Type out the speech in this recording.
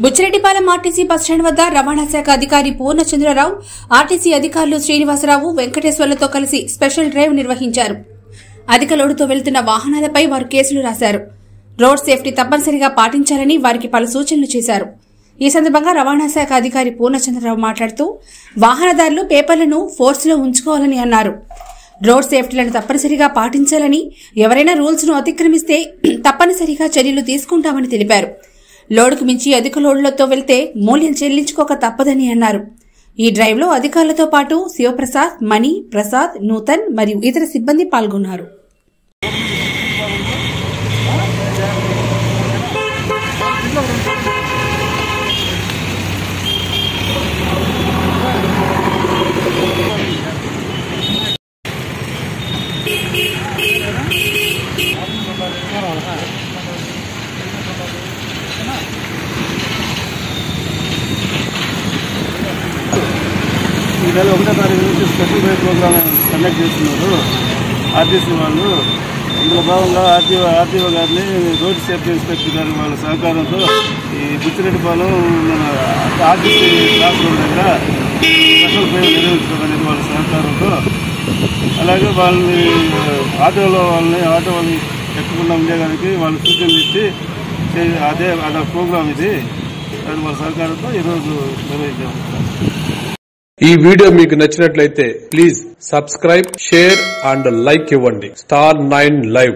Buchireddypalem RTC bus stand వద్ద రవాణా శాఖ అధికారి పూర్ణచంద్రరావు ఆర్టీసీ అధికారులు శ్రీనివాసరావు వెంకటేశ్వర్లతో కలిసి స్పెషల్ డ్రైవ్ నిర్వహించారు. అధిక లోడుతో వెళ్తున్న వాహనాలపై వారు కేసులు రాశారు. రోడ్ సేఫ్టీ తప్పనిసరిగా పాటించాలని వారికి పలు సూచనలు చేశారు. ఈ సందర్భంగా రవాణా శాఖ అధికారి పూర్ణచంద్రరావు మాట్లాడుతూ వాహనదారులు పేపర్లను ఫోర్స్లో ఉంచుకోవాలని అన్నారు. రోడ్ సేఫ్టీలను తప్పనిసరిగా పాటించాలని ఎవరైనా రూల్స్ను అతిక్రమిస్తే తప్పనిసరిగా చర్యలు తీసుకుంటామని తెలిపారు. లోడుకు మించి అధిక లోడ్లతో వెళ్తే మూల్యం చెల్లించుకోక తప్పదని అన్నారు. ఈ డ్రైవ్లో అధికారులతో పాటు శివప్రసాద్ మణి ప్రసాద్ నూతన్ మరియు ఇతర సిబ్బంది పాల్గొన్నారు. ఈ నెల ఒకటో తారీఖు నుంచి స్పెషల్ డ్రైవ్ ప్రోగ్రామ్ కండక్ట్ చేస్తున్నారు. ఆర్టీసీ వాళ్ళు. ఇందులో భాగంగా ఆర్టీఓ ఆర్టీఓ గారిని రోడ్ సేఫ్టీ ఇన్స్పెక్టర్ గారి వాళ్ళ సహకారంతో ఈ బుచ్చిరెడ్డిపాలెం మన ఆర్టీసీ క్లాస్ రోడ్ దగ్గర స్పెషల్ డ్రైవ్ నిర్వహించడం అనేది వాళ్ళ సహకారంతో అలాగే వాళ్ళని ఆటోలో వాళ్ళని ఆటో వాళ్ళని ఎక్కకుండా ఉండేదానికి వాళ్ళు సూచనలు ఇచ్చి అదే అదే ప్రోగ్రామ్ ఇది. అది వాళ్ళ సహకారంతో ఈరోజు నిర్వహించాము ఈ వీడియో మీకు నచ్చినట్లయితే please subscribe share and like ఇవ్వండి. Star nine live.